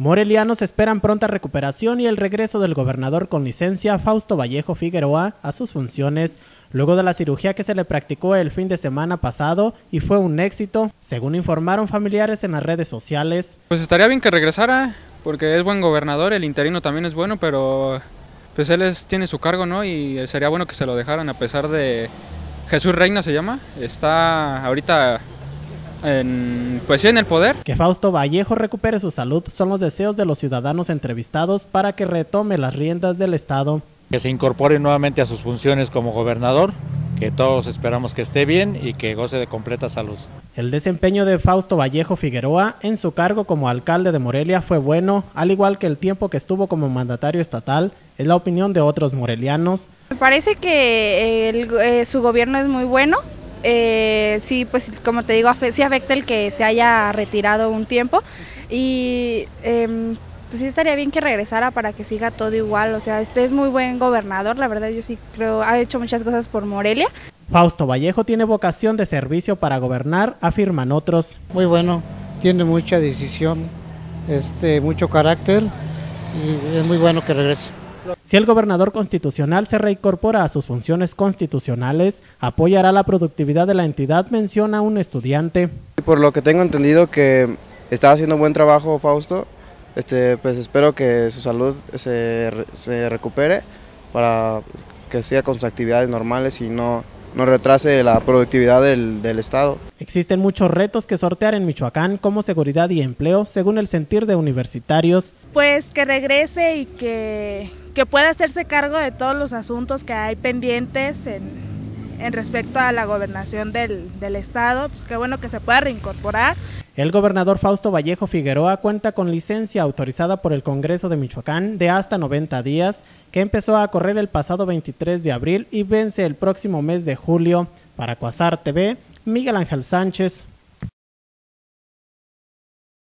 Morelianos esperan pronta recuperación y el regreso del gobernador con licencia Fausto Vallejo Figueroa a sus funciones luego de la cirugía que se le practicó el fin de semana pasado y fue un éxito, según informaron familiares en las redes sociales. Pues estaría bien que regresara, porque es buen gobernador, el interino también es bueno, pero pues él tiene su cargo, ¿no? Y sería bueno que se lo dejaran a pesar de... Jesús Reina se llama, está ahorita en, pues sí, en el poder. Que Fausto Vallejo recupere su salud son los deseos de los ciudadanos entrevistados para que retome las riendas del Estado. Que se incorpore nuevamente a sus funciones como gobernador, que todos esperamos que esté bien y que goce de completa salud. El desempeño de Fausto Vallejo Figueroa en su cargo como alcalde de Morelia fue bueno, al igual que el tiempo que estuvo como mandatario estatal, es la opinión de otros morelianos. Me parece que eh, su gobierno es muy bueno, eh, sí, pues como te digo, sí afecta el que se haya retirado un tiempo y em, pues sí estaría bien que regresara para que siga todo igual, o sea, este es muy buen gobernador, la verdad yo sí creo, ha hecho muchas cosas por Morelia. Fausto Vallejo tiene vocación de servicio para gobernar, afirman otros. Muy bueno, tiene mucha decisión, este, mucho carácter y es muy bueno que regrese. Si el gobernador constitucional se reincorpora a sus funciones constitucionales, apoyará la productividad de la entidad, menciona un estudiante. Por lo que tengo entendido que está haciendo buen trabajo Fausto, este, pues espero que su salud se, se recupere para que siga con sus actividades normales y no, no retrase la productividad del, del, Estado. Existen muchos retos que sortear en Michoacán como seguridad y empleo, según el sentir de universitarios. Pues que regrese y que, que pueda hacerse cargo de todos los asuntos que hay pendientes en, en respecto a la gobernación del, del Estado, pues qué bueno que se pueda reincorporar. El gobernador Fausto Vallejo Figueroa cuenta con licencia autorizada por el Congreso de Michoacán de hasta 90 días, que empezó a correr el pasado 23 de abril y vence el próximo mes de julio. Para Cuasar TV, Miguel Ángel Sánchez.